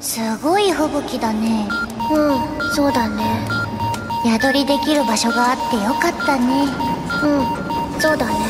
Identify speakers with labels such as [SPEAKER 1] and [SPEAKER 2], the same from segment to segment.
[SPEAKER 1] すごい吹雪だね。
[SPEAKER 2] うん。そうだね。
[SPEAKER 1] 宿りできる場所があってよかったね。
[SPEAKER 2] うん。そうだね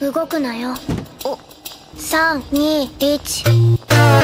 [SPEAKER 2] 動くなよ。お。321